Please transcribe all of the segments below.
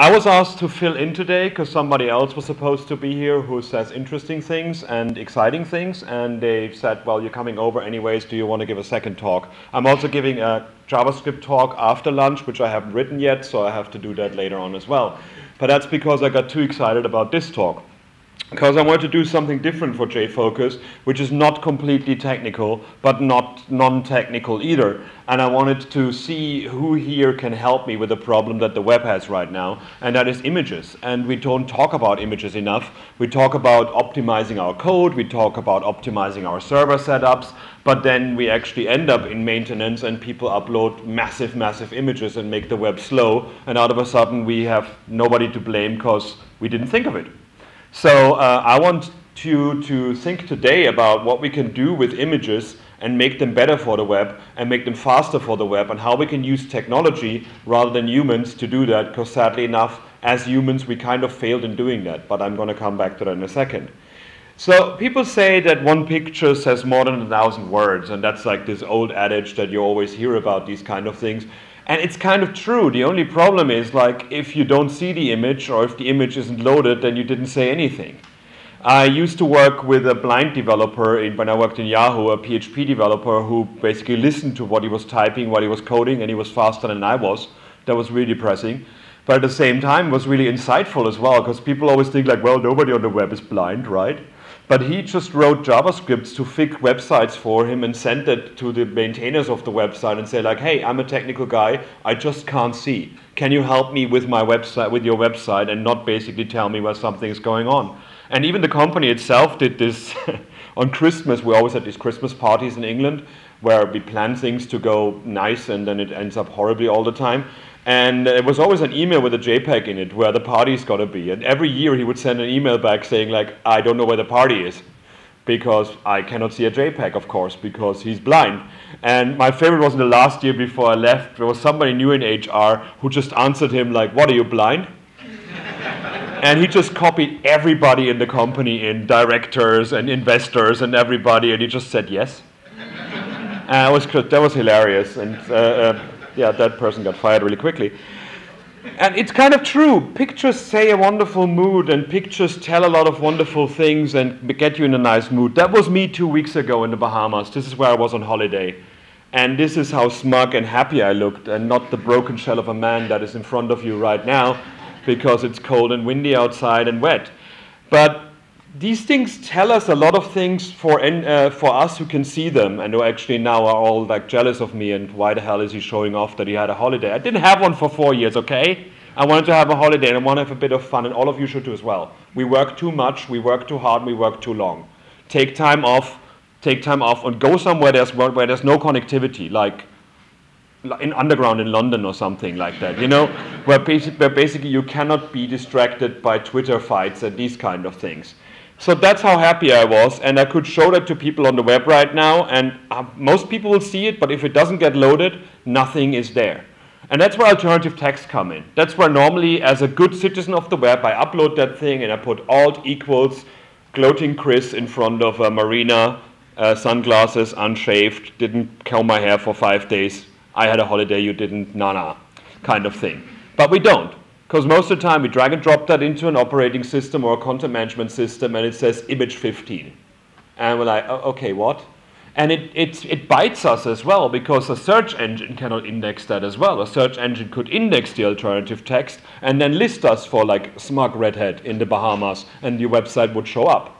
I was asked to fill in today because somebody else was supposed to be here who says interesting things and exciting things, and they said, well, you're coming over anyways, do you want to give a second talk? I'm also giving a JavaScript talk after lunch, which I haven't written yet, so I have to do that later on as well. But that's because I got too excited about this talk because I want to do something different for Jfokus, which is not completely technical, but not non-technical either. And I wanted to see who here can help me with the problem that the web has right now, and that is images. And we don't talk about images enough. We talk about optimizing our code, we talk about optimizing our server setups, but then we actually end up in maintenance and people upload massive, massive images and make the web slow, and out of a sudden we have nobody to blame because we didn't think of it. So uh, I want you to think today about what we can do with images and make them better for the web and make them faster for the web and how we can use technology rather than humans to do that because sadly enough as humans we kind of failed in doing that but I'm going to come back to that in a second. So people say that one picture says more than a thousand words and that's like this old adage that you always hear about these kind of things and it's kind of true. The only problem is like if you don't see the image or if the image isn't loaded, then you didn't say anything. I used to work with a blind developer in, when I worked in Yahoo, a PHP developer who basically listened to what he was typing, what he was coding, and he was faster than I was. That was really depressing. But at the same time, was really insightful as well, because people always think like, well, nobody on the web is blind, right? But he just wrote JavaScripts to fix websites for him and sent it to the maintainers of the website and say like, hey, I'm a technical guy, I just can't see. Can you help me with my website, with your website, and not basically tell me where something is going on? And even the company itself did this on Christmas. We always had these Christmas parties in England where we plan things to go nice and then it ends up horribly all the time. And there was always an email with a JPEG in it where the party's got to be. And every year he would send an email back saying, like, I don't know where the party is. Because I cannot see a JPEG, of course, because he's blind. And my favorite was in the last year before I left, there was somebody new in HR who just answered him, like, What are you blind? and he just copied everybody in the company in directors and investors and everybody, and he just said yes. and was, that was hilarious. And uh, uh, yeah, that person got fired really quickly. And it's kind of true. Pictures say a wonderful mood, and pictures tell a lot of wonderful things and get you in a nice mood. That was me two weeks ago in the Bahamas. This is where I was on holiday. And this is how smug and happy I looked, and not the broken shell of a man that is in front of you right now because it's cold and windy outside and wet. But these things tell us a lot of things for, uh, for us who can see them and who actually now are all like jealous of me and why the hell is he showing off that he had a holiday. I didn't have one for four years, okay? I wanted to have a holiday and I want to have a bit of fun and all of you should do as well. We work too much, we work too hard, we work too long. Take time off, take time off and go somewhere there's, where there's no connectivity, like in underground in London or something like that, you know, where, where basically you cannot be distracted by Twitter fights and these kind of things. So that's how happy I was, and I could show that to people on the web right now, and uh, most people will see it, but if it doesn't get loaded, nothing is there. And that's where alternative text come in. That's where normally, as a good citizen of the web, I upload that thing and I put alt equals gloating Chris in front of a marina, uh, sunglasses, unshaved, didn't comb my hair for five days. I had a holiday, you didn't, nah, kind of thing. But we don't. Because most of the time we drag and drop that into an operating system or a content management system and it says image 15. And we're like, oh, okay, what? And it, it, it bites us as well because a search engine cannot index that as well. A search engine could index the alternative text and then list us for like smug redhead in the Bahamas and your website would show up.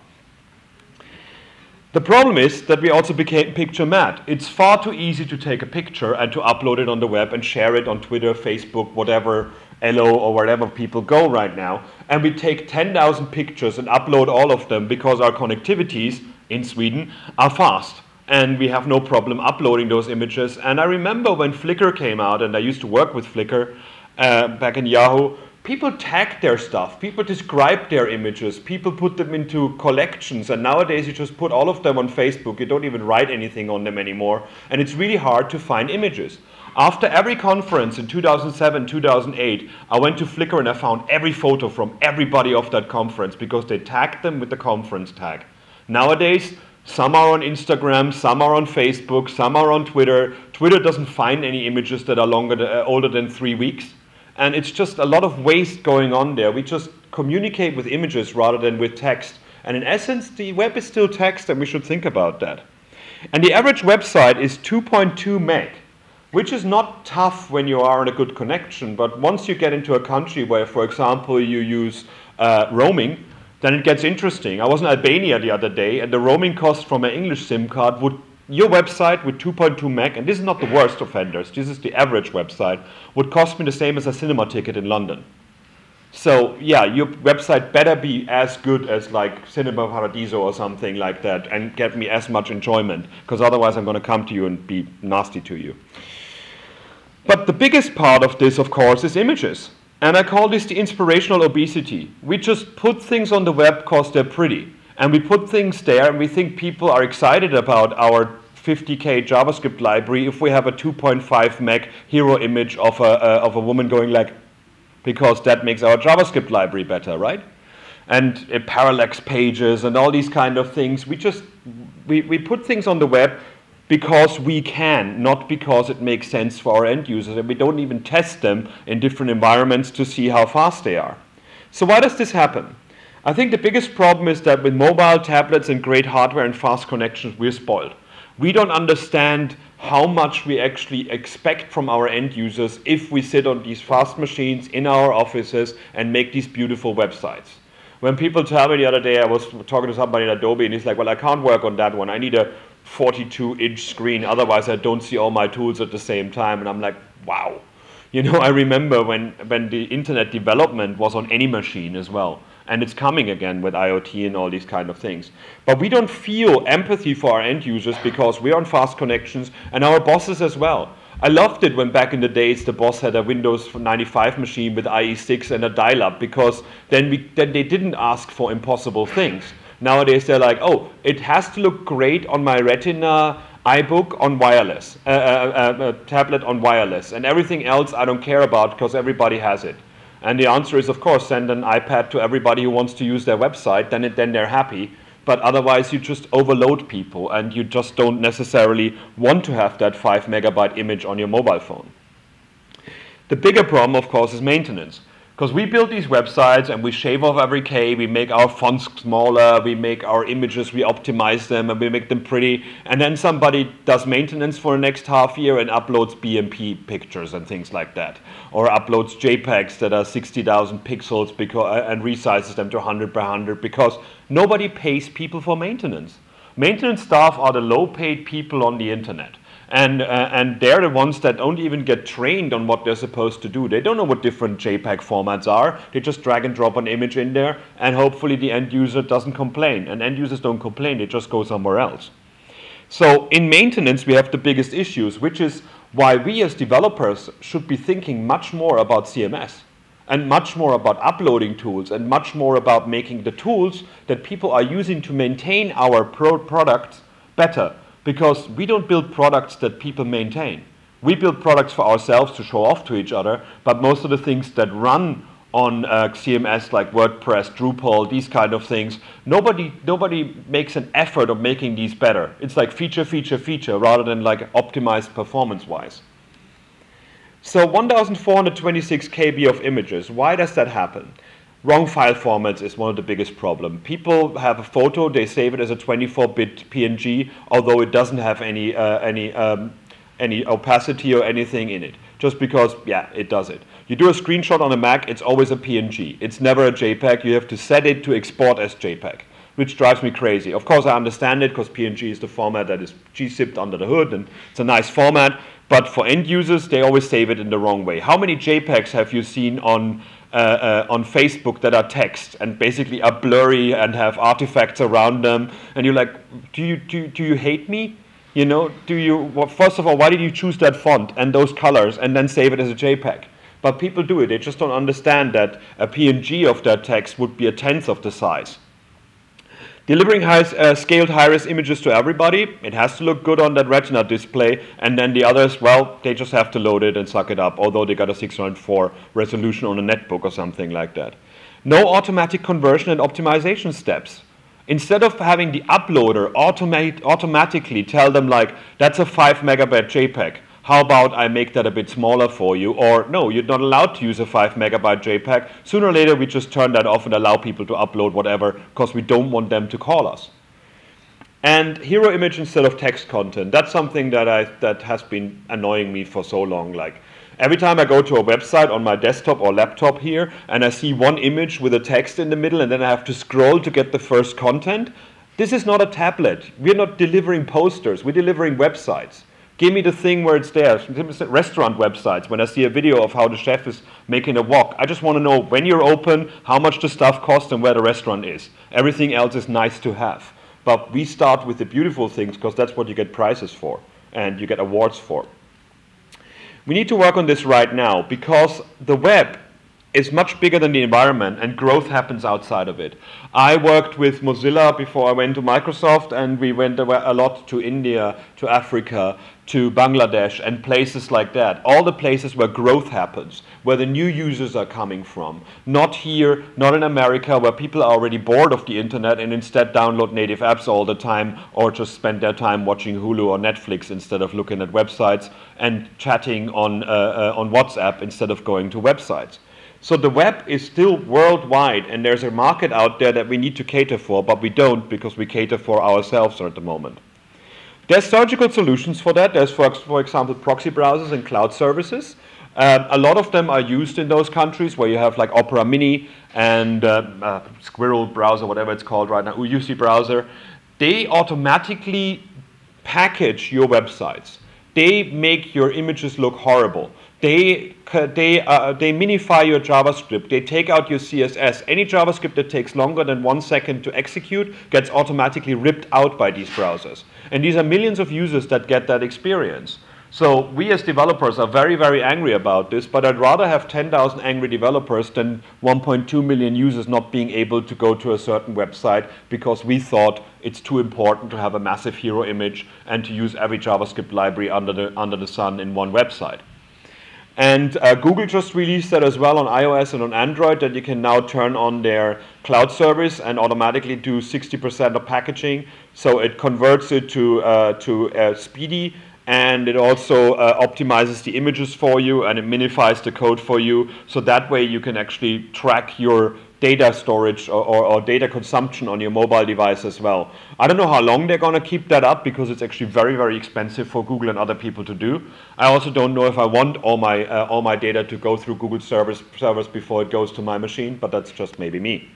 The problem is that we also became picture mad. It's far too easy to take a picture and to upload it on the web and share it on Twitter, Facebook, whatever Ello or wherever people go right now, and we take 10,000 pictures and upload all of them because our connectivities in Sweden are fast and we have no problem uploading those images. And I remember when Flickr came out, and I used to work with Flickr uh, back in Yahoo, people tagged their stuff, people described their images, people put them into collections, and nowadays you just put all of them on Facebook, you don't even write anything on them anymore, and it's really hard to find images. After every conference in 2007, 2008, I went to Flickr and I found every photo from everybody of that conference because they tagged them with the conference tag. Nowadays, some are on Instagram, some are on Facebook, some are on Twitter. Twitter doesn't find any images that are longer, uh, older than three weeks. And it's just a lot of waste going on there. We just communicate with images rather than with text. And in essence, the web is still text, and we should think about that. And the average website is 2.2 meg, which is not tough when you are in a good connection. But once you get into a country where, for example, you use uh, roaming, then it gets interesting. I was in Albania the other day, and the roaming cost from an English SIM card would your website with 2.2 meg, and this is not the worst offenders, this is the average website, would cost me the same as a cinema ticket in London. So yeah, your website better be as good as like Cinema Paradiso or something like that and get me as much enjoyment, because otherwise I'm going to come to you and be nasty to you. But the biggest part of this, of course, is images. And I call this the inspirational obesity. We just put things on the web because they're pretty. And we put things there and we think people are excited about our 50k JavaScript library if we have a 2.5 meg hero image of a, uh, of a woman going like, because that makes our JavaScript library better, right? And parallax pages and all these kind of things. We just, we, we put things on the web because we can, not because it makes sense for our end users. And we don't even test them in different environments to see how fast they are. So why does this happen? I think the biggest problem is that with mobile tablets and great hardware and fast connections, we're spoiled. We don't understand how much we actually expect from our end users if we sit on these fast machines in our offices and make these beautiful websites. When people tell me the other day, I was talking to somebody in Adobe and he's like, well, I can't work on that one. I need a 42 inch screen, otherwise I don't see all my tools at the same time. And I'm like, wow. You know, I remember when, when the internet development was on any machine as well and it's coming again with IoT and all these kind of things. But we don't feel empathy for our end users because we're on fast connections and our bosses as well. I loved it when back in the days the boss had a Windows 95 machine with IE6 and a dial-up because then, we, then they didn't ask for impossible things. Nowadays they're like, oh, it has to look great on my Retina iBook on wireless, uh, uh, uh, tablet on wireless, and everything else I don't care about because everybody has it. And the answer is, of course, send an iPad to everybody who wants to use their website, then, it, then they're happy. But otherwise, you just overload people and you just don't necessarily want to have that 5 megabyte image on your mobile phone. The bigger problem, of course, is maintenance. Because we build these websites and we shave off every K, we make our fonts smaller, we make our images, we optimize them and we make them pretty. And then somebody does maintenance for the next half year and uploads BMP pictures and things like that. Or uploads JPEGs that are 60,000 pixels because, uh, and resizes them to 100 by 100 because nobody pays people for maintenance. Maintenance staff are the low paid people on the internet. And, uh, and they're the ones that don't even get trained on what they're supposed to do. They don't know what different JPEG formats are. They just drag and drop an image in there, and hopefully the end user doesn't complain. And end users don't complain, they just go somewhere else. So in maintenance, we have the biggest issues, which is why we as developers should be thinking much more about CMS and much more about uploading tools and much more about making the tools that people are using to maintain our pro products better because we don't build products that people maintain. We build products for ourselves to show off to each other, but most of the things that run on uh, CMS like WordPress, Drupal, these kind of things, nobody, nobody makes an effort of making these better. It's like feature, feature, feature, rather than like optimized performance-wise. So 1426 KB of images, why does that happen? Wrong file formats is one of the biggest problems. People have a photo, they save it as a 24-bit PNG, although it doesn't have any, uh, any, um, any opacity or anything in it. Just because, yeah, it does it. You do a screenshot on a Mac, it's always a PNG. It's never a JPEG. You have to set it to export as JPEG, which drives me crazy. Of course, I understand it because PNG is the format that is gzipped under the hood, and it's a nice format. But for end users, they always save it in the wrong way. How many JPEGs have you seen on uh, uh, on Facebook that are text and basically are blurry and have artifacts around them, and you're like, do you do, do you hate me? You know, do you? Well, first of all, why did you choose that font and those colors and then save it as a JPEG? But people do it. They just don't understand that a PNG of that text would be a tenth of the size. Delivering high, uh, scaled high-res images to everybody, it has to look good on that retina display, and then the others, well, they just have to load it and suck it up, although they got a 604 resolution on a netbook or something like that. No automatic conversion and optimization steps. Instead of having the uploader automate, automatically tell them like, that's a 5 megabyte JPEG, How about I make that a bit smaller for you? Or no, you're not allowed to use a 5 megabyte JPEG. Sooner or later, we just turn that off and allow people to upload whatever because we don't want them to call us. And hero image instead of text content. That's something that, I, that has been annoying me for so long. Like every time I go to a website on my desktop or laptop here and I see one image with a text in the middle and then I have to scroll to get the first content, this is not a tablet. We're not delivering posters. We're delivering websites. Give me the thing where it's there. Restaurant websites, when I see a video of how the chef is making a wok, I just want to know when you're open, how much the stuff costs, and where the restaurant is. Everything else is nice to have. But we start with the beautiful things because that's what you get prizes for and you get awards for. We need to work on this right now because the web is much bigger than the environment and growth happens outside of it. I worked with Mozilla before I went to Microsoft and we went a lot to India, to Africa, to Bangladesh and places like that. All the places where growth happens, where the new users are coming from. Not here, not in America, where people are already bored of the internet and instead download native apps all the time or just spend their time watching Hulu or Netflix instead of looking at websites and chatting on, uh, uh, on WhatsApp instead of going to websites. So the web is still worldwide, and there's a market out there that we need to cater for, but we don't because we cater for ourselves at the moment. There's surgical solutions for that. There's, for, for example, proxy browsers and cloud services. Um, a lot of them are used in those countries where you have like Opera Mini and uh, uh, Squirrel browser, whatever it's called right now, UC browser. They automatically package your websites. They make your images look horrible. They, they, uh, they minify your JavaScript. They take out your CSS. Any JavaScript that takes longer than one second to execute gets automatically ripped out by these browsers. And these are millions of users that get that experience. So we as developers are very, very angry about this, but I'd rather have 10,000 angry developers than 1.2 million users not being able to go to a certain website because we thought it's too important to have a massive hero image and to use every JavaScript library under the, under the sun in one website. And uh, Google just released that as well on iOS and on Android that you can now turn on their cloud service and automatically do 60% of packaging. So it converts it to, uh, to uh, SPDY and it also uh, optimizes the images for you and it minifies the code for you. So that way you can actually track your data storage or, or, or, data consumption on your mobile device as well. I don't know how long they're going to keep that up because it's actually very, very expensive for Google and other people to do. I also don't know if I want all my, uh, all my data to go through Google servers, servers before it goes to my machine, but that's just maybe me.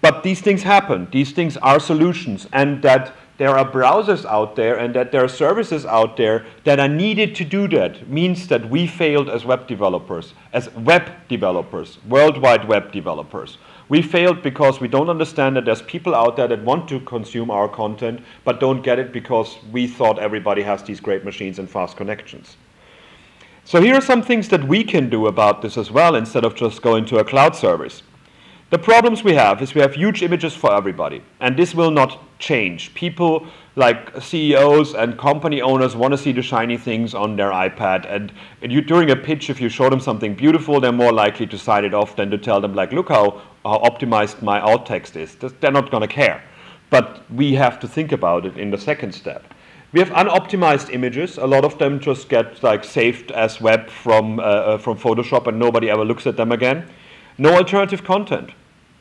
But these things happen. These things are solutions. And that there are browsers out there and that there are services out there that are needed to do that means that we failed as web developers, as web developers, worldwide web developers. We failed because we don't understand that there's people out there that want to consume our content but don't get it because we thought everybody has these great machines and fast connections. So here are some things that we can do about this as well instead of just going to a cloud service. The problems we have is we have huge images for everybody, and this will not change. People like CEOs and company owners want to see the shiny things on their iPad, and, and you, during a pitch, if you show them something beautiful, they're more likely to sign it off than to tell them, like, look how, how optimized my alt text is. They're not going to care. But we have to think about it in the second step. We have unoptimized images. A lot of them just get like saved as web from, uh, uh from Photoshop, and nobody ever looks at them again. No alternative content.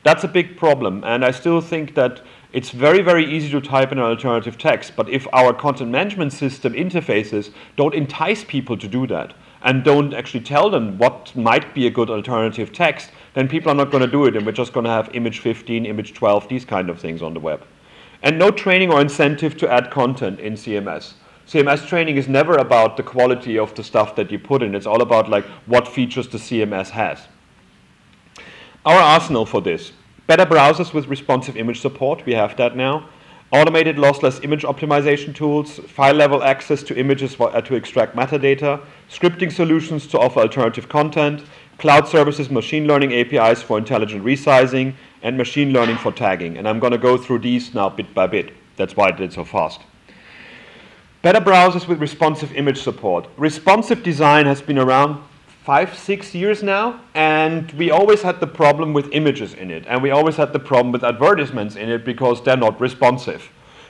That's a big problem, and I still think that it's very, very easy to type in an alternative text, but if our content management system interfaces don't entice people to do that, and don't actually tell them what might be a good alternative text, then people are not going to do it, and we're just going to have image 15, image 12, these kind of things on the web. And no training or incentive to add content in CMS. CMS training is never about the quality of the stuff that you put in. It's all about like what features the CMS has. Our arsenal for this. Better browsers with responsive image support, we have that now. Automated lossless image optimization tools, file level access to images uh, to extract metadata, scripting solutions to offer alternative content, cloud services, machine learning APIs for intelligent resizing, and machine learning for tagging. And I'm going to go through these now bit by bit. That's why I did so fast. Better browsers with responsive image support. Responsive design has been around five, six years now, and we always had the problem with images in it, and we always had the problem with advertisements in it because they're not responsive.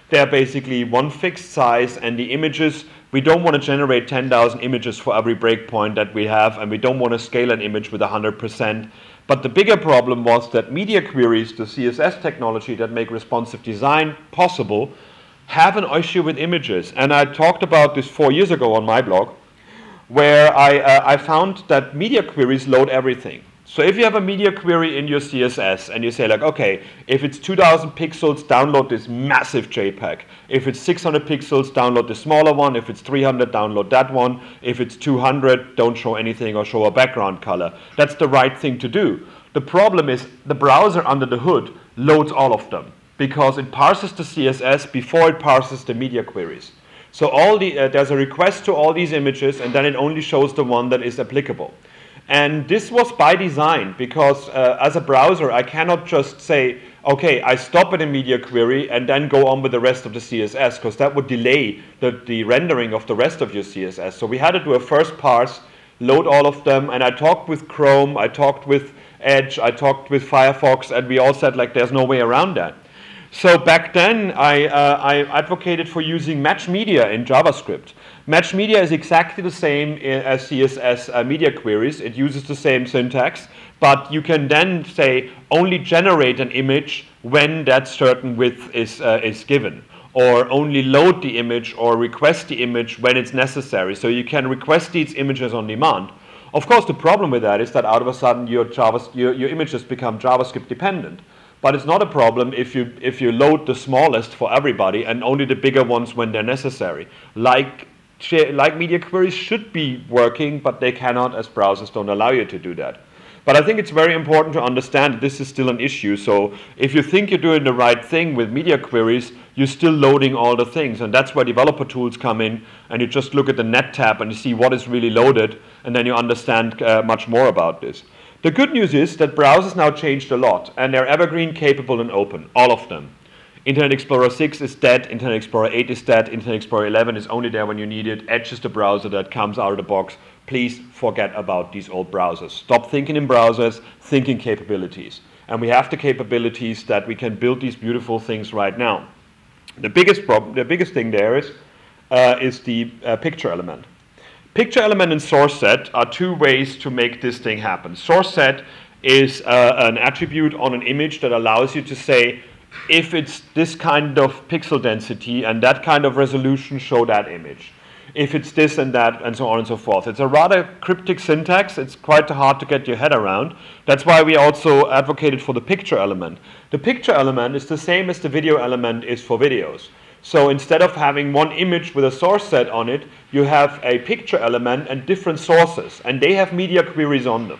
They're basically one fixed size, and the images We don't want to generate 10,000 images for every breakpoint that we have, and we don't want to scale an image with 100%. But the bigger problem was that media queries, the CSS technology that make responsive design possible, have an issue with images. And I talked about this four years ago on my blog, where I, uh, I found that media queries load everything. So if you have a media query in your CSS and you say like, okay, if it's 2000 pixels, download this massive JPEG. If it's 600 pixels, download the smaller one. If it's 300, download that one. If it's 200, don't show anything or show a background color. That's the right thing to do. The problem is the browser under the hood loads all of them because it parses the CSS before it parses the media queries. So all the, uh, there's a request to all these images and then it only shows the one that is applicable. And this was by design because uh, as a browser, I cannot just say, okay, I stop at a media query and then go on with the rest of the CSS because that would delay the, the rendering of the rest of your CSS. So we had to do a first parse, load all of them, and I talked with Chrome, I talked with Edge, I talked with Firefox, and we all said like there's no way around that. So back then, I, uh, I advocated for using match media in JavaScript. Match media is exactly the same as CSS uh, media queries. It uses the same syntax, but you can then say only generate an image when that certain width is, uh, is given or only load the image or request the image when it's necessary. So you can request these images on demand. Of course, the problem with that is that out of a sudden your, Java, your, your images become JavaScript dependent. But it's not a problem if you, if you load the smallest for everybody and only the bigger ones when they're necessary. Like like media queries should be working, but they cannot as browsers don't allow you to do that. But I think it's very important to understand this is still an issue. So if you think you're doing the right thing with media queries, you're still loading all the things. And that's where developer tools come in. And you just look at the net tab and you see what is really loaded. And then you understand uh, much more about this. The good news is that browsers now changed a lot. And they're evergreen, capable, and open. All of them. Internet Explorer 6 is dead, Internet Explorer 8 is dead, Internet Explorer 11 is only there when you need it, Edge is the browser that comes out of the box. Please forget about these old browsers. Stop thinking in browsers, think in capabilities. And we have the capabilities that we can build these beautiful things right now. The biggest problem, the biggest thing there is, uh, is the uh, picture element. Picture element and source set are two ways to make this thing happen. Source set is uh, an attribute on an image that allows you to say, if it's this kind of pixel density and that kind of resolution, show that image. If it's this and that, and so on and so forth. It's a rather cryptic syntax. It's quite hard to get your head around. That's why we also advocated for the picture element. The picture element is the same as the video element is for videos. So instead of having one image with a source set on it, you have a picture element and different sources, and they have media queries on them.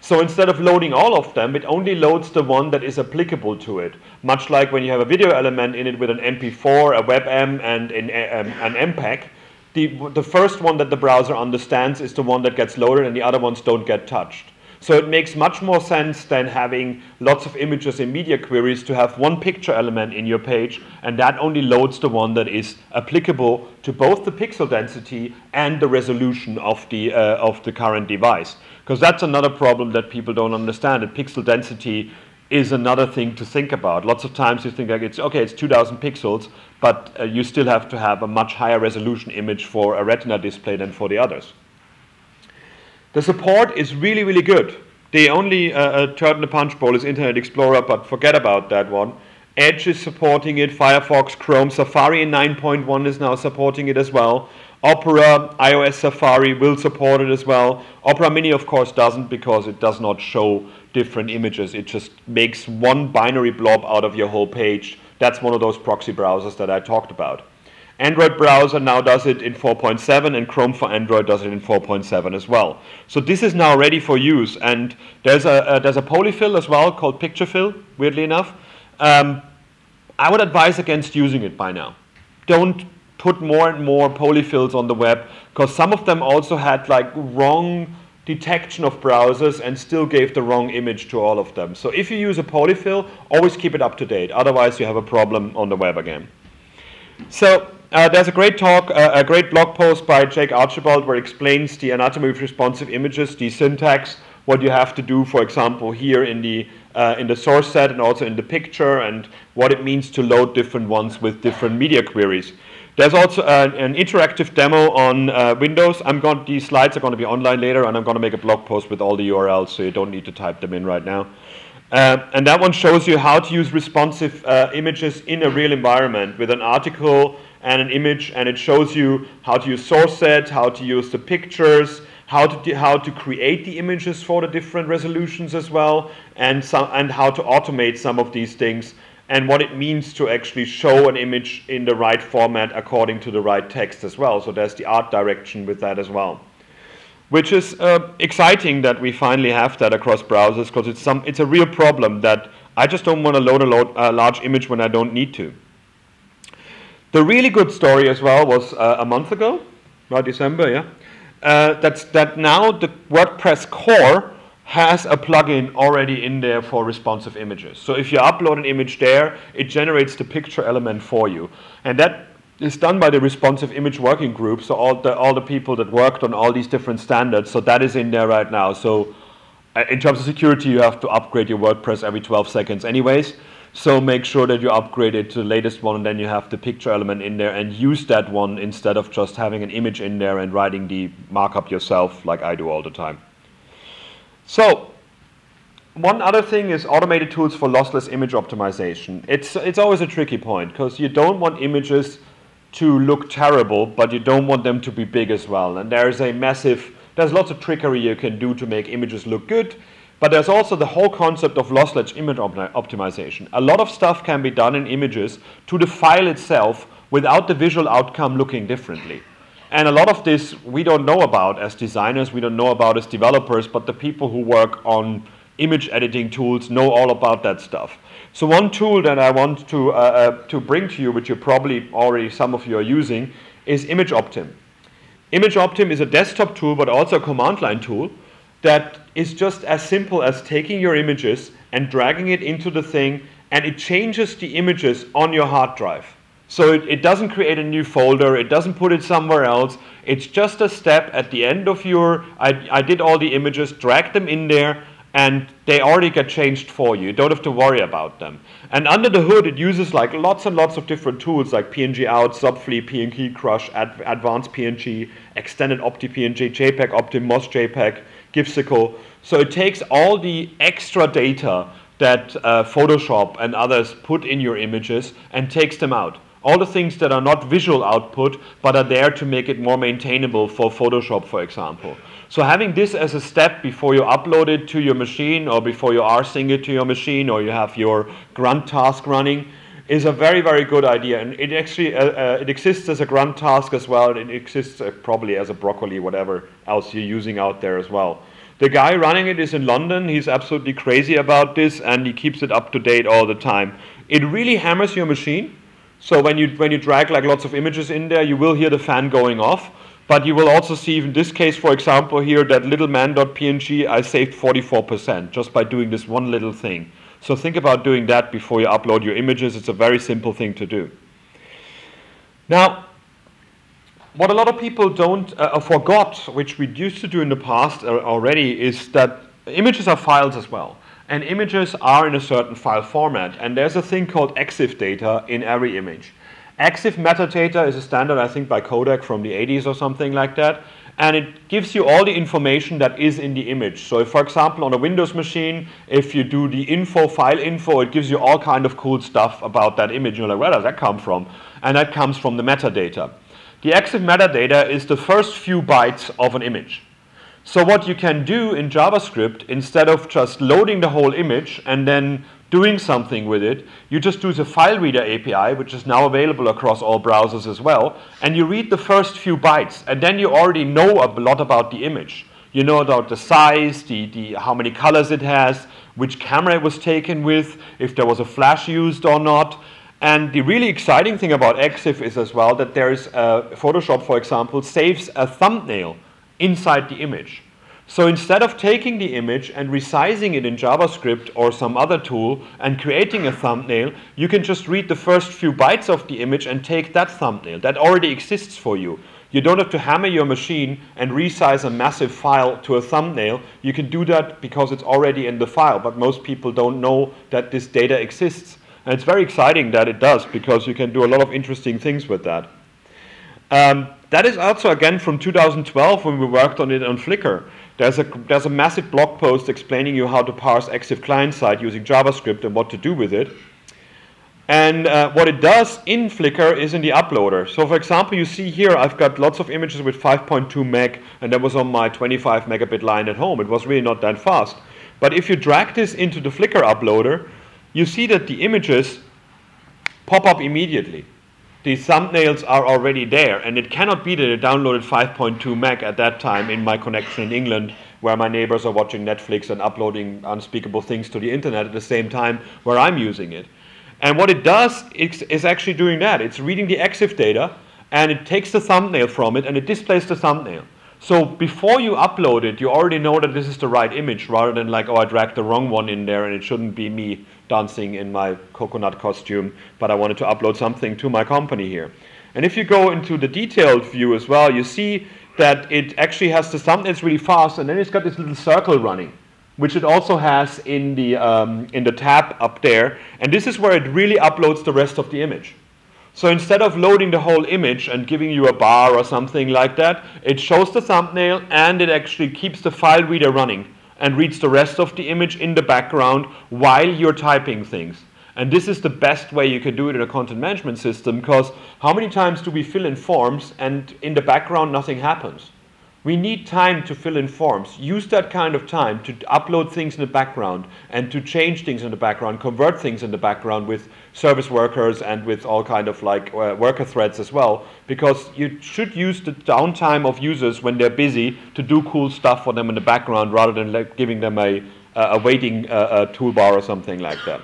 So instead of loading all of them, it only loads the one that is applicable to it. Much like when you have a video element in it with an MP4, a WebM, and an, um, an MPEG, the, the first one that the browser understands is the one that gets loaded and the other ones don't get touched. So it makes much more sense than having lots of images in media queries to have one picture element in your page, and that only loads the one that is applicable to both the pixel density and the resolution of the, uh, of the current device. Because that's another problem that people don't understand, that pixel density is another thing to think about. Lots of times you think like it's okay, it's 2000 pixels, but uh, you still have to have a much higher resolution image for a retina display than for the others. The support is really, really good. The only uh, uh, turd in the punch bowl is Internet Explorer, but forget about that one. Edge is supporting it, Firefox, Chrome, Safari in 9.1 is now supporting it as well. Opera, iOS Safari will support it as well. Opera Mini, of course, doesn't because it does not show different images. It just makes one binary blob out of your whole page. That's one of those proxy browsers that I talked about. Android browser now does it in 4.7 and Chrome for Android does it in 4.7 as well. So this is now ready for use and there's a, uh, there's a polyfill as well called Picturefill, weirdly enough. Um, I would advise against using it by now. Don't put more and more polyfills on the web because some of them also had like wrong detection of browsers and still gave the wrong image to all of them. So if you use a polyfill, always keep it up to date. Otherwise you have a problem on the web again. So uh, there's a great talk, uh, a great blog post by Jake Archibald where it explains the anatomy of responsive images, the syntax, what you have to do, for example, here in the uh, in the source set and also in the picture, and what it means to load different ones with different media queries. There's also an, an interactive demo on uh, Windows. I'm going. These slides are going to be online later, and I'm going to make a blog post with all the URLs, so you don't need to type them in right now. Uh, and that one shows you how to use responsive uh, images in a real environment with an article and an image, and it shows you how to use source set, how to use the pictures, how to how to create the images for the different resolutions as well, and some, and how to automate some of these things, and what it means to actually show an image in the right format according to the right text as well. So there's the art direction with that as well which is uh, exciting that we finally have that across browsers because it's some it's a real problem that I just don't want to load a load, large image when I don't need to. The really good story as well was uh, a month ago, about December, yeah. Uh, that's that now the WordPress core has a plugin already in there for responsive images. So if you upload an image there, it generates the picture element for you, and that is done by the responsive image working group. So all the all the people that worked on all these different standards. So that is in there right now. So uh, in terms of security, you have to upgrade your WordPress every 12 seconds, anyways. So make sure that you upgrade it to the latest one, and then you have the picture element in there, and use that one instead of just having an image in there and writing the markup yourself, like I do all the time. So one other thing is automated tools for lossless image optimization. It's it's always a tricky point because you don't want images to look terrible, but you don't want them to be big as well. And there's a massive, there's lots of trickery you can do to make images look good, but there's also the whole concept of lossless image optimization. A lot of stuff can be done in images to the file itself without the visual outcome looking differently. And a lot of this we don't know about as designers, we don't know about as developers, but the people who work on image editing tools know all about that stuff. So one tool that I want to, uh, uh, to bring to you, which you probably already some of you are using, is ImageOptim. ImageOptim is a desktop tool, but also a command line tool that is just as simple as taking your images and dragging it into the thing, and it changes the images on your hard drive. So it, it, doesn't create a new folder, it doesn't put it somewhere else. It's just a step at the end of your, I, I did all the images, drag them in there, and they already get changed for you. You don't have to worry about them. And under the hood, it uses like lots and lots of different tools like PNG out, Zopfli, PNG Crush, Ad Advanced PNG, Extended Opti PNG, JPEG Optim, Moz JPEG, Gifsicle. So it takes all the extra data that uh, Photoshop and others put in your images and takes them out. All the things that are not visual output, but are there to make it more maintainable for Photoshop, for example. So having this as a step before you upload it to your machine or before you rsync it to your machine or you have your grunt task running is a very, very good idea. And it actually, uh, uh, it exists as a grunt task as well. It exists uh, probably as a broccoli, whatever else you're using out there as well. The guy running it is in London. He's absolutely crazy about this and he keeps it up to date all the time. It really hammers your machine. So when you, when you drag like lots of images in there, you will hear the fan going off. But you will also see in this case, for example, here that little man.png, I saved 44% just by doing this one little thing. So think about doing that before you upload your images. It's a very simple thing to do. Now, what a lot of people don't uh, forgot, which we used to do in the past uh, already, is that images are files as well. And images are in a certain file format. And there's a thing called EXIF data in every image. EXIF metadata is a standard, I think, by Kodak from the 80s or something like that. And it gives you all the information that is in the image. So if, for example, on a Windows machine, if you do the info, file info, it gives you all kind of cool stuff about that image. You're like, where does that come from? And that comes from the metadata. The EXIF metadata is the first few bytes of an image. So what you can do in JavaScript, instead of just loading the whole image and then doing something with it, you just use a file reader API, which is now available across all browsers as well, and you read the first few bytes, and then you already know a lot about the image. You know about the size, the, the, how many colors it has, which camera it was taken with, if there was a flash used or not. And the really exciting thing about EXIF is as well that there is uh, Photoshop, for example, saves a thumbnail inside the image. So instead of taking the image and resizing it in JavaScript or some other tool and creating a thumbnail, you can just read the first few bytes of the image and take that thumbnail. That already exists for you. You don't have to hammer your machine and resize a massive file to a thumbnail. You can do that because it's already in the file, but most people don't know that this data exists. And it's very exciting that it does because you can do a lot of interesting things with that. Um, that is also again from 2012 when we worked on it on Flickr. There's a, there's a massive blog post explaining you how to parse EXIF client side using JavaScript and what to do with it. And uh, what it does in Flickr is in the uploader. So for example, you see here I've got lots of images with 5.2 meg, and that was on my 25 megabit line at home. It was really not that fast. But if you drag this into the Flickr uploader, you see that the images pop up immediately. The thumbnails are already there, and it cannot be that I downloaded 5.2 meg at that time in my connection in England, where my neighbors are watching Netflix and uploading unspeakable things to the internet at the same time where I'm using it. And what it does is, is actually doing that. It's reading the EXIF data and it takes the thumbnail from it and it displays the thumbnail. So before you upload it, you already know that this is the right image rather than like, oh, I dragged the wrong one in there and it shouldn't be me dancing in my coconut costume, but I wanted to upload something to my company here. And if you go into the detailed view as well, you see that it actually has the thumbnails really fast and then it's got this little circle running which it also has in the, um, in the tab up there. And this is where it really uploads the rest of the image. So instead of loading the whole image and giving you a bar or something like that, it shows the thumbnail and it actually keeps the file reader running and reads the rest of the image in the background while you're typing things. And this is the best way you can do it in a content management system because how many times do we fill in forms and in the background nothing happens? We need time to fill in forms. Use that kind of time to upload things in the background and to change things in the background, convert things in the background with service workers and with all kind of like uh, worker threads as well. Because you should use the downtime of users when they're busy to do cool stuff for them in the background rather than like giving them a, a waiting uh, a toolbar or something like that.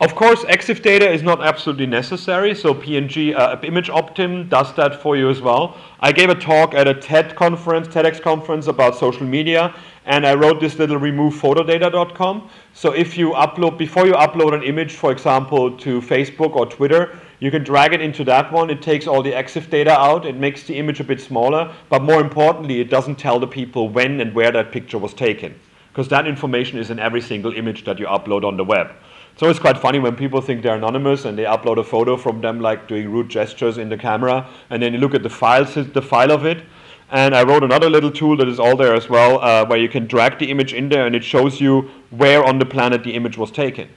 Of course, EXIF data is not absolutely necessary, so PNG uh, ImageOptim does that for you as well. I gave a talk at a TED conference, TEDx conference about social media, and I wrote this little removephotodata.com. So if you upload, before you upload an image, for example, to Facebook or Twitter, you can drag it into that one. It takes all the EXIF data out. It makes the image a bit smaller, but more importantly, it doesn't tell the people when and where that picture was taken, because that information is in every single image that you upload on the web. So it's quite funny when people think they're anonymous and they upload a photo from them like doing rude gestures in the camera, and then you look at the files, the file of it. And I wrote another little tool that is all there as well, uh, where you can drag the image in there and it shows you where on the planet the image was taken.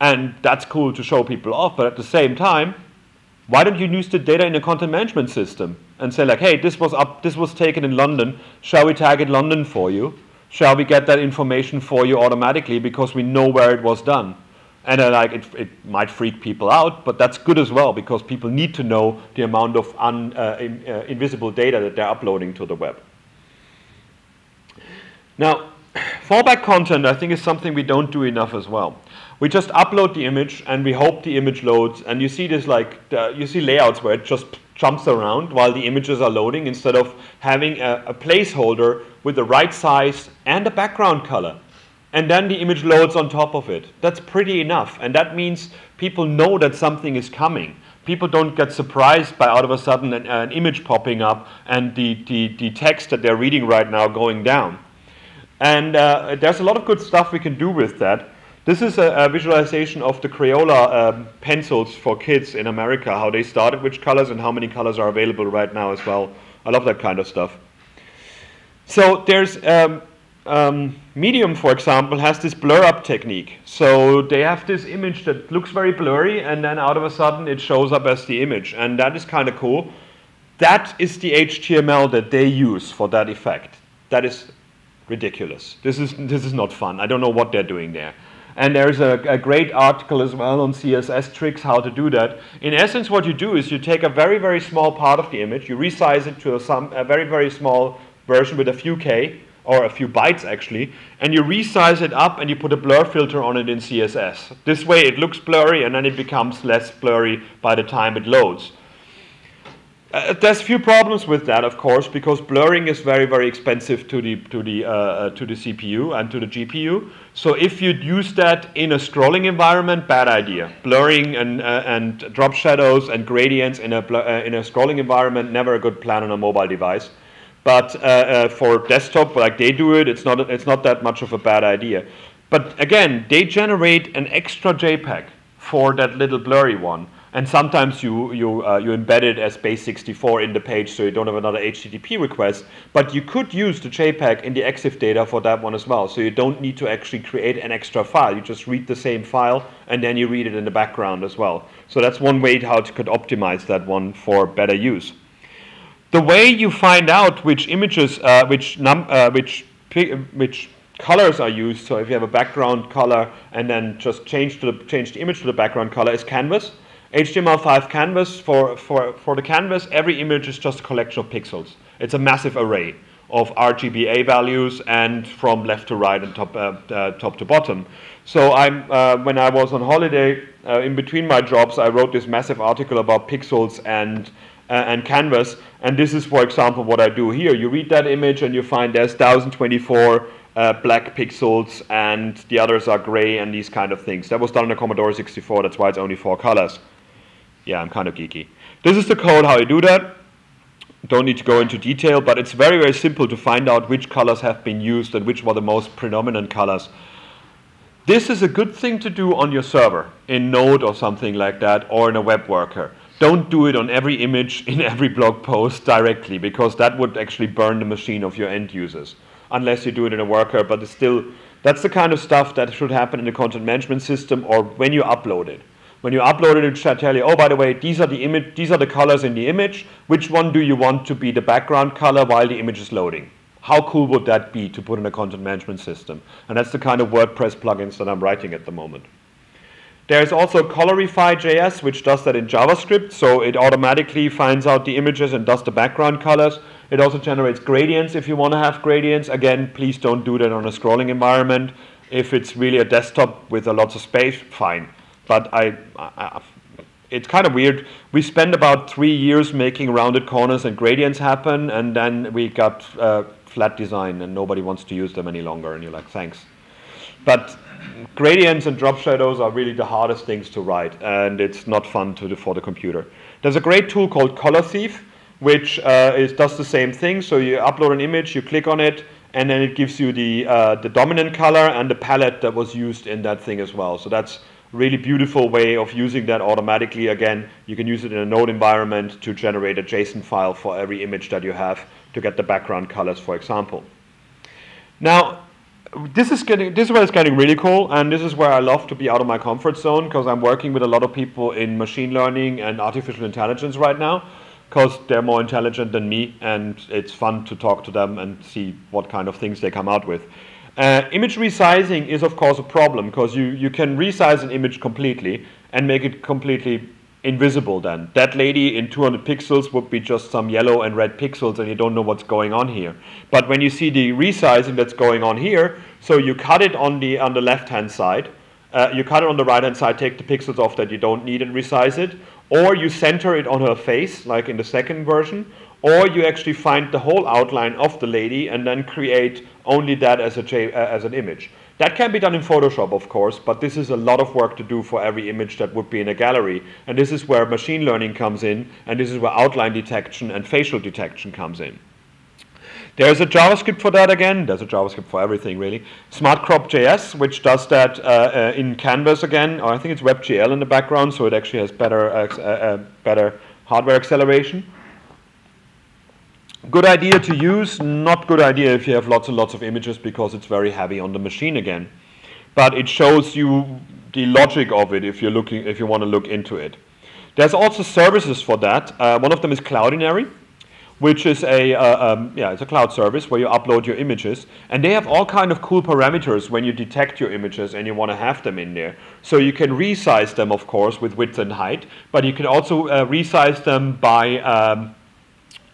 And that's cool to show people off, but at the same time, why don't you use the data in a content management system and say like, hey, this was up, this was taken in London. Shall we tag it London for you? shall we get that information for you automatically because we know where it was done? And uh, like it, it might freak people out, but that's good as well because people need to know the amount of un, uh, in, uh, invisible data that they're uploading to the web. Now, fallback content I think is something we don't do enough as well. We just upload the image and we hope the image loads, and you see this like you see layouts where it just jumps around while the images are loading instead of having a, a placeholder with the right size and a background color. And then the image loads on top of it. That's pretty enough. And that means people know that something is coming. People don't get surprised by out of a sudden an, an image popping up and the, the, the text that they're reading right now going down. And uh, there's a lot of good stuff we can do with that. This is a, a visualization of the Crayola um, pencils for kids in America, how they started, which colors, and how many colors are available right now as well. I love that kind of stuff. So there's um, um, Medium, for example, has this blur up technique. So they have this image that looks very blurry, and then out of a sudden it shows up as the image, and that is kind of cool. That is the HTML that they use for that effect. That is ridiculous. This is this is not fun. I don't know what they're doing there. And there's a, a, great article as well on CSS tricks how to do that. In essence, what you do is you take a very, very small part of the image, you resize it to a, some, a very, very small version with a few K, or a few bytes actually, and you resize it up and you put a blur filter on it in CSS. This way it looks blurry and then it becomes less blurry by the time it loads. Uh, there's a few problems with that, of course, because blurring is very, very expensive to the to the uh, uh to the CPU and to the GPU. So if you'd use that in a scrolling environment, bad idea. Blurring and uh, and drop shadows and gradients in a uh, in a scrolling environment, never a good plan on a mobile device. But uh, for desktop, like they do it, it's not it's not that much of a bad idea. But again, they generate an extra JPEG for that little blurry one And sometimes you, you, uh, you embed it as base64 in the page so you don't have another HTTP request. But you could use the JPEG in the EXIF data for that one as well. So you don't need to actually create an extra file. You just read the same file and then you read it in the background as well. So that's one way how to could optimize that one for better use. The way you find out which images, uh, which, num uh, which, which colors are used, so if you have a background color and then just change, to the, change the image to the background color is canvas. HTML5 canvas, for, for, for the canvas, every image is just a collection of pixels. It's a massive array of RGBA values and from left to right and top, uh, uh, top to bottom. So I'm, uh, when I was on holiday, uh, in between my jobs, I wrote this massive article about pixels and, and canvas. And this is, for example, what I do here. You read that image and you find there's 1024 uh, black pixels and the others are gray and these kind of things. That was done on the Commodore 64, that's why it's only four colors yeah, I'm kind of geeky. This is the code how you do that. Don't need to go into detail, but it's very, very simple to find out which colors have been used and which were the most predominant colors. This is a good thing to do on your server in Node or something like that or in a web worker. Don't do it on every image in every blog post directly because that would actually burn the machine of your end users unless you do it in a worker, but it's still, that's the kind of stuff that should happen in the content management system or when you upload it. When you upload it, it should tell you, oh, by the way, these are the image, these are the colors in the image. Which one do you want to be the background color while the image is loading? How cool would that be to put in a content management system? And that's the kind of WordPress plugins that I'm writing at the moment. There's also Colorify.js, which does that in JavaScript. So it automatically finds out the images and does the background colors. It also generates gradients if you want to have gradients. Again, please don't do that on a scrolling environment. If it's really a desktop with a lot of space, fine but I, I it's kind of weird. We spent about three years making rounded corners and gradients happen, and then we got uh, flat design, and nobody wants to use them any longer. And you're like, thanks. But gradients and drop shadows are really the hardest things to write, and it's not fun to for the computer. There's a great tool called Color Thief, which uh, is, does the same thing. So you upload an image, you click on it, and then it gives you the uh, the dominant color and the palette that was used in that thing as well. So that's a really beautiful way of using that automatically. Again, you can use it in a node environment to generate a JSON file for every image that you have to get the background colors, for example. Now, this is getting this is where it's getting really cool, and this is where I love to be out of my comfort zone because I'm working with a lot of people in machine learning and artificial intelligence right now because they're more intelligent than me, and it's fun to talk to them and see what kind of things they come out with. Uh, image resizing is of course a problem because you, you can resize an image completely and make it completely invisible then. That lady in 200 pixels would be just some yellow and red pixels and you don't know what's going on here. But when you see the resizing that's going on here, so you cut it on the, on the left hand side, uh, you cut it on the right hand side, take the pixels off that you don't need and resize it, or you center it on her face, like in the second version, or you actually find the whole outline of the lady and then create only that as, a uh, as an image. That can be done in Photoshop, of course, but this is a lot of work to do for every image that would be in a gallery. And this is where machine learning comes in, and this is where outline detection and facial detection comes in. There's a JavaScript for that again. There's a JavaScript for everything, really. Smart SmartCrop.js, which does that uh, uh, in Canvas again. Or I think it's WebGL in the background, so it actually has better, uh, uh better hardware acceleration. Good idea to use, not good idea if you have lots and lots of images because it's very heavy on the machine again. But it shows you the logic of it if you're looking, if you want to look into it. There's also services for that. Uh, one of them is Cloudinary, which is a uh, um, yeah, it's a cloud service where you upload your images, and they have all kind of cool parameters when you detect your images and you want to have them in there. So you can resize them, of course, with width and height, but you can also uh, resize them by um,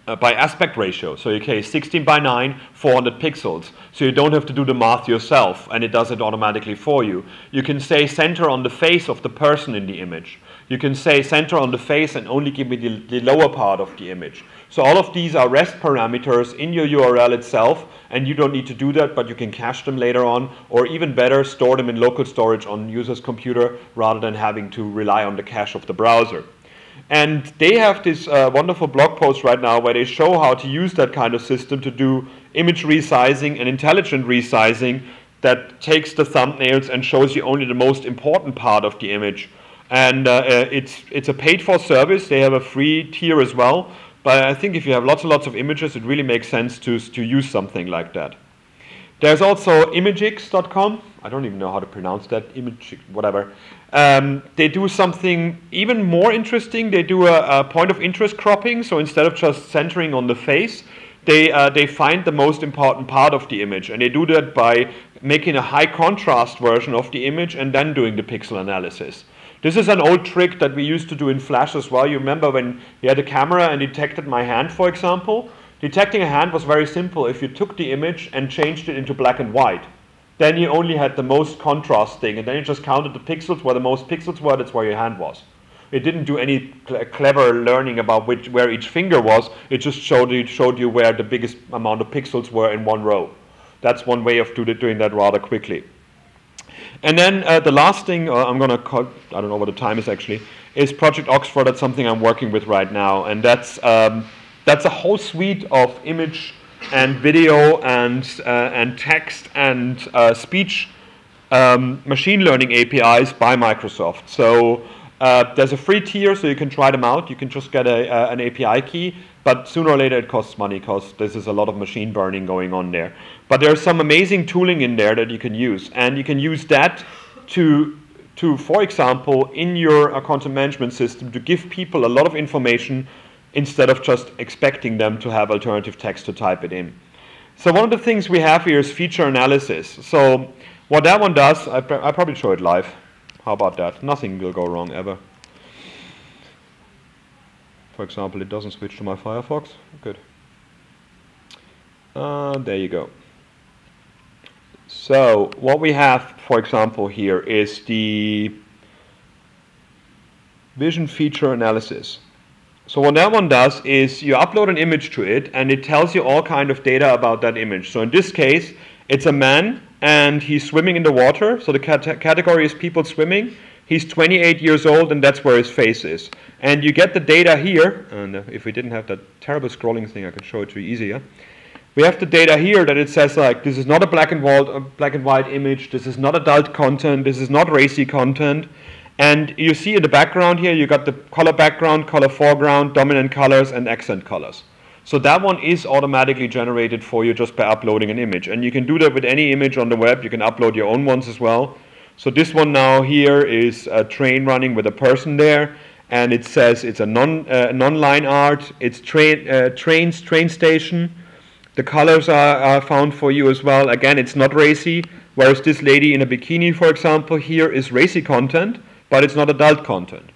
uh, by aspect ratio. So okay, 16 by 9, 400 pixels. So you don't have to do the math yourself, and it does it automatically for you. You can say center on the face of the person in the image. You can say center on the face and only give me the, the lower part of the image. So all of these are REST parameters in your URL itself, and you don't need to do that, but you can cache them later on, or even better, store them in local storage on user's computer rather than having to rely on the cache of the browser. And they have this uh, wonderful blog post right now where they show how to use that kind of system to do image resizing and intelligent resizing that takes the thumbnails and shows you only the most important part of the image. And uh, uh, it's, it's a paid for service. They have a free tier as well. But I think if you have lots and lots of images, it really makes sense to, to use something like that. There's also imgix.com. I don't even know how to pronounce that. Image, whatever. Um, they do something even more interesting. They do a, a, point of interest cropping. So instead of just centering on the face, they, uh, they find the most important part of the image. And they do that by making a high contrast version of the image and then doing the pixel analysis. This is an old trick that we used to do in Flash as well. You remember when you had a camera and detected my hand, for example? Detecting a hand was very simple. If you took the image and changed it into black and white, then you only had the most contrast thing, and then you just counted the pixels where the most pixels were, that's where your hand was. It didn't do any cl clever learning about which, where each finger was, it just showed you, showed you where the biggest amount of pixels were in one row. That's one way of do doing that rather quickly. And then uh, the last thing, uh, I'm going to call, I don't know what the time is actually, is Project Oxford. That's something I'm working with right now. And that's, um, that's a whole suite of image and video and, uh, and text and uh, speech um, machine learning APIs by Microsoft. So uh, there's a free tier, so you can try them out. You can just get a, uh, an API key, but sooner or later it costs money because this is a lot of machine burning going on there. But there's some amazing tooling in there that you can use, and you can use that to, to for example, in your uh, content management system to give people a lot of information instead of just expecting them to have alternative text to type it in. So one of the things we have here is feature analysis. So what that one does, I, I probably show it live. How about that? Nothing will go wrong ever. For example, it doesn't switch to my Firefox. Good. Uh, there you go. So what we have, for example, here is the vision feature analysis. So what that one does is you upload an image to it and it tells you all kind of data about that image. So in this case, it's a man and he's swimming in the water. So the cat category is people swimming. He's 28 years old and that's where his face is. And you get the data here, and uh, if we didn't have that terrible scrolling thing, I could show it to you easier. We have the data here that it says like, this is not a black and white, uh, black and white image, this is not adult content, this is not racy content. And you see in the background here, you got the color background, color foreground, dominant colors, and accent colors. So that one is automatically generated for you just by uploading an image. And you can do that with any image on the web. You can upload your own ones as well. So this one now here is a train running with a person there. And it says it's a non, uh, non-line art. It's train, uh, trains, train station. The colors are, are found for you as well. Again, it's not racy. Whereas this lady in a bikini, for example, here is racy content but it's not adult content.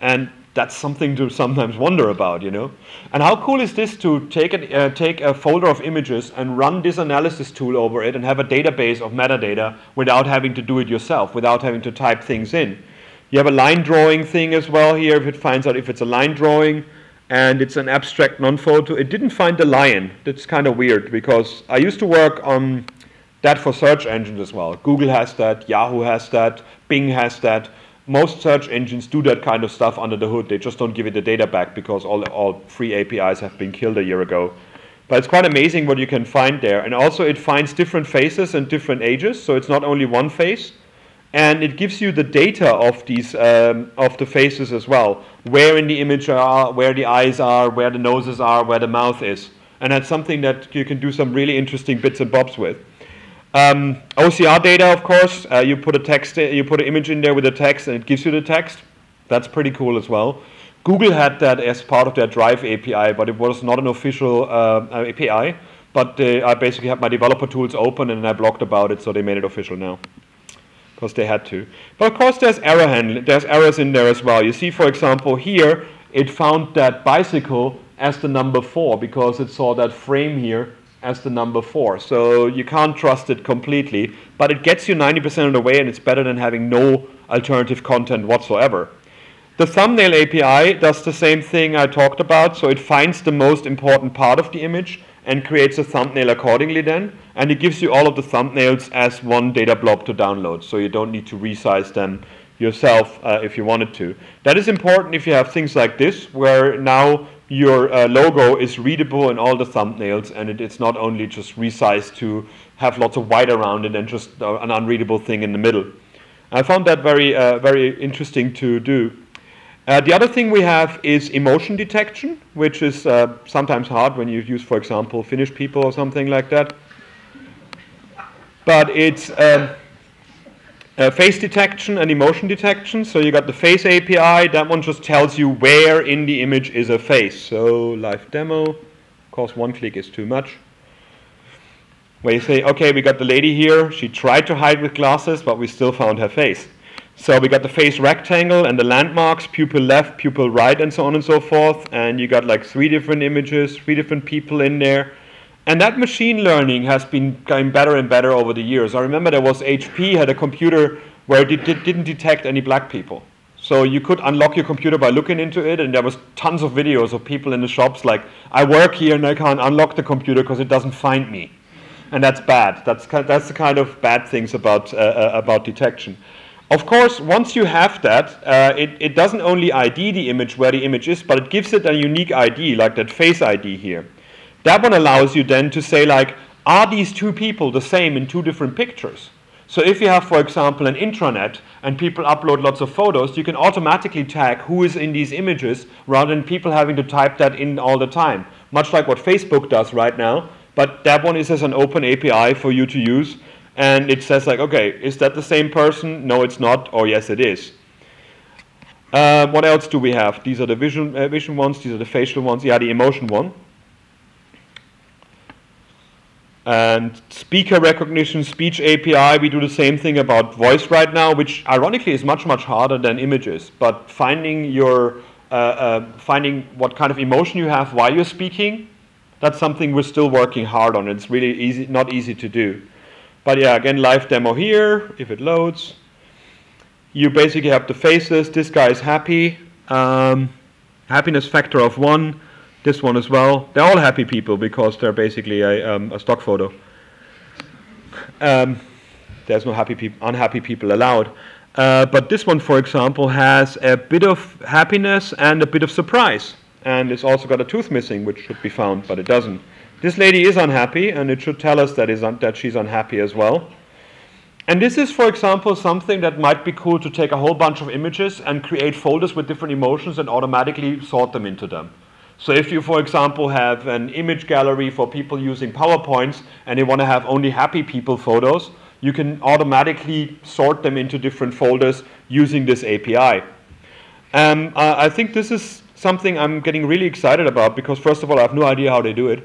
And that's something to sometimes wonder about, you know. And how cool is this to take a, uh, take a folder of images and run this analysis tool over it and have a database of metadata without having to do it yourself, without having to type things in. You have a line drawing thing as well here if it finds out if it's a line drawing and it's an abstract non-photo. It didn't find the lion. That's kind of weird because I used to work on that for search engines as well. Google has that, Yahoo has that, Bing has that most search engines do that kind of stuff under the hood. They just don't give it the data back because all, all free APIs have been killed a year ago. But it's quite amazing what you can find there. And also it finds different faces and different ages. So it's not only one face. And it gives you the data of these um, of the faces as well. Where in the image are, where the eyes are, where the noses are, where the mouth is. And that's something that you can do some really interesting bits and bobs with. Um, OCR data, of course, uh, you put a text, you put an image in there with a text, and it gives you the text. That's pretty cool as well. Google had that as part of their Drive API, but it was not an official uh, API. But uh, I basically had my developer tools open, and I blogged about it, so they made it official now, because they had to. But of course, there's error handling. There's errors in there as well. You see, for example, here it found that bicycle as the number four because it saw that frame here as the number four. So you can't trust it completely, but it gets you 90% of the way and it's better than having no alternative content whatsoever. The thumbnail API does the same thing I talked about, so it finds the most important part of the image and creates a thumbnail accordingly then, and it gives you all of the thumbnails as one data blob to download, so you don't need to resize them yourself uh, if you wanted to. That is important if you have things like this, where now your uh, logo is readable in all the thumbnails and it, it's not only just resized to have lots of white around it and just uh, an unreadable thing in the middle. I found that very, uh, very interesting to do. Uh, the other thing we have is emotion detection, which is uh, sometimes hard when you use, for example, Finnish people or something like that. But it's um, uh, face detection and emotion detection. So you got the face API. That one just tells you where in the image is a face. So live demo. Of course, one click is too much. Where you say, okay, we got the lady here. She tried to hide with glasses, but we still found her face. So we got the face rectangle and the landmarks, pupil left, pupil right, and so on and so forth. And you got like three different images, three different people in there. And that machine learning has been getting better and better over the years. I remember there was HP had a computer where it did, didn't detect any black people. So you could unlock your computer by looking into it, and there was tons of videos of people in the shops like, I work here and I can't unlock the computer because it doesn't find me. And that's bad. That's, that's the kind of bad things about, uh, uh about detection. Of course, once you have that, uh, it, it doesn't only ID the image where the image is, but it gives it a unique ID, like that face ID here. That one allows you then to say, like, are these two people the same in two different pictures? So if you have, for example, an intranet and people upload lots of photos, you can automatically tag who is in these images rather than people having to type that in all the time. Much like what Facebook does right now, but that one is as an open API for you to use and it says like, okay, is that the same person? No, it's not, or yes, it is. Uh, what else do we have? These are the vision, uh, vision ones, these are the facial ones, yeah, the emotion one. And speaker recognition, speech API, we do the same thing about voice right now, which ironically is much, much harder than images. But finding your, uh, uh finding what kind of emotion you have while you're speaking, that's something we're still working hard on. It's really easy, not easy to do. But yeah, again, live demo here, if it loads. You basically have the faces. This guy is happy. Um, happiness factor of one. This one as well. They're all happy people because they're basically a, um, a stock photo. Um, there's no happy peop unhappy people allowed. Uh, but this one, for example, has a bit of happiness and a bit of surprise. And it's also got a tooth missing, which should be found, but it doesn't. This lady is unhappy, and it should tell us that, is that she's unhappy as well. And this is, for example, something that might be cool to take a whole bunch of images and create folders with different emotions and automatically sort them into them. So if you, for example, have an image gallery for people using PowerPoints and they want to have only happy people photos, you can automatically sort them into different folders using this API. Um, I think this is something I'm getting really excited about because, first of all, I have no idea how they do it.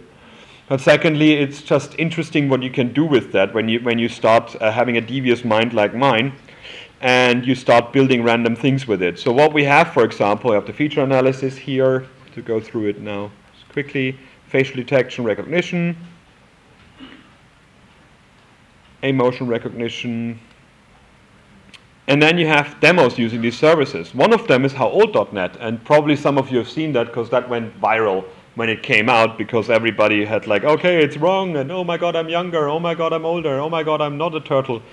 But secondly, it's just interesting what you can do with that when you, when you start uh, having a devious mind like mine and you start building random things with it. So what we have, for example, I have the feature analysis here to go through it now quickly. Facial detection recognition, emotion recognition, and then you have demos using these services. One of them is HowOld.net, and probably some of you have seen that because that went viral when it came out because everybody had like, okay, it's wrong, and oh my god, I'm younger, oh my god, I'm older, oh my god, I'm not a turtle,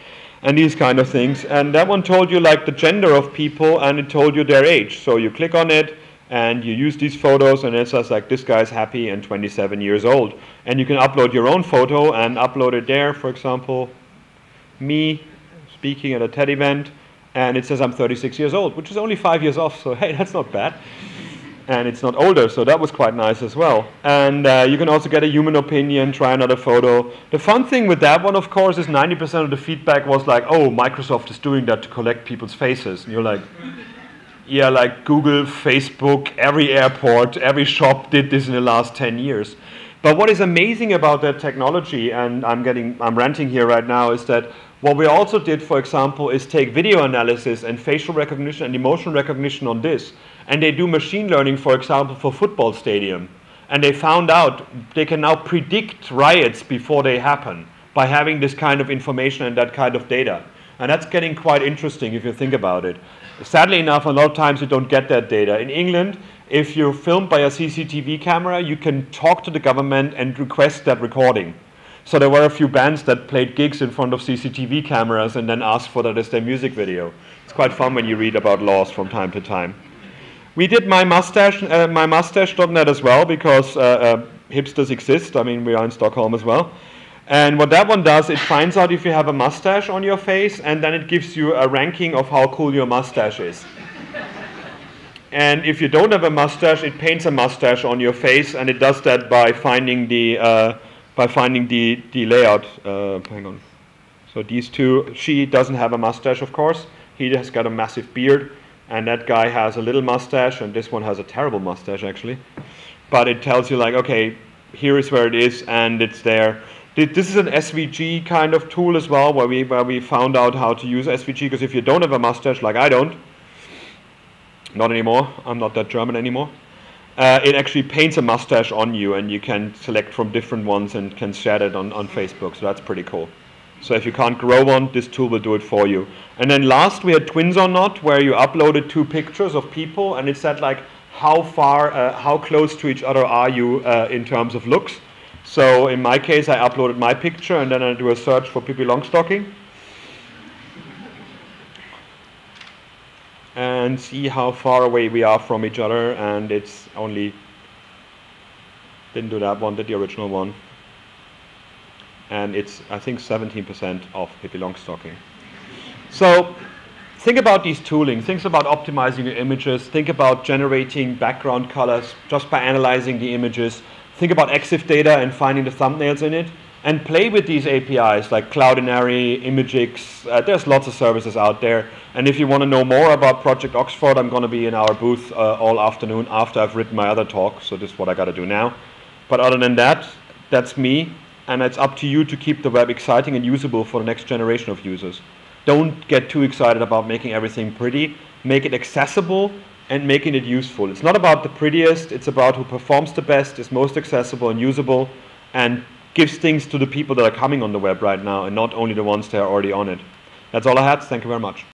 and these kind of things. And that one told you like the gender of people, and it told you their age. So you click on it, and you use these photos, and it says like, this guy's happy and 27 years old. And you can upload your own photo and upload it there, for example, me speaking at a TED event, and it says I'm 36 years old, which is only five years off, so hey, that's not bad and it's not older, so that was quite nice as well. And uh, you can also get a human opinion, try another photo. The fun thing with that one, of course, is 90% of the feedback was like, oh, Microsoft is doing that to collect people's faces. And you're like, yeah, like Google, Facebook, every airport, every shop did this in the last 10 years. But what is amazing about that technology, and I'm getting, I'm ranting here right now, is that what we also did, for example, is take video analysis and facial recognition and emotion recognition on this and they do machine learning, for example, for football stadium. And they found out they can now predict riots before they happen by having this kind of information and that kind of data. And that's getting quite interesting if you think about it. Sadly enough, a lot of times you don't get that data. In England, if you're filmed by a CCTV camera, you can talk to the government and request that recording. So there were a few bands that played gigs in front of CCTV cameras and then asked for that as their music video. It's quite fun when you read about laws from time to time. We did my mustache, uh, my mustache.net as well because uh, uh, hipsters exist. I mean, we are in Stockholm as well. And what that one does, it finds out if you have a mustache on your face, and then it gives you a ranking of how cool your mustache is. and if you don't have a mustache, it paints a mustache on your face, and it does that by finding the uh, by finding the the layout. Uh, hang on. So these two, she doesn't have a mustache, of course. He has got a massive beard, and that guy has a little mustache, and this one has a terrible mustache actually. But it tells you like, okay, here is where it is, and it's there. This is an SVG kind of tool as well, where we where we found out how to use SVG. Because if you don't have a mustache, like I don't, not anymore. I'm not that German anymore. Uh, it actually paints a mustache on you, and you can select from different ones and can share it on on Facebook. So that's pretty cool. So if you can't grow one, this tool will do it for you. And then last we had Twins or Not, where you uploaded two pictures of people, and it said like how far, uh, how close to each other are you uh, in terms of looks. So in my case, I uploaded my picture and then I do a search for Pippi Longstocking. And see how far away we are from each other. And it's only, didn't do that one, did the original one. And it's, I think, 17% of Pippi Longstocking. So think about these tooling. Think about optimizing your images. Think about generating background colors just by analyzing the images think about EXIF data and finding the thumbnails in it, and play with these APIs like Cloudinary, imgix. Uh, there's lots of services out there. And if you want to know more about Project Oxford, I'm going to be in our booth uh, all afternoon after I've written my other talk. So this is what I got to do now. But other than that, that's me. And it's up to you to keep the web exciting and usable for the next generation of users. Don't get too excited about making everything pretty. Make it accessible and making it useful. It's not about the prettiest, it's about who performs the best, is most accessible and usable, and gives things to the people that are coming on the web right now, and not only the ones that are already on it. That's all I had. Thank you very much.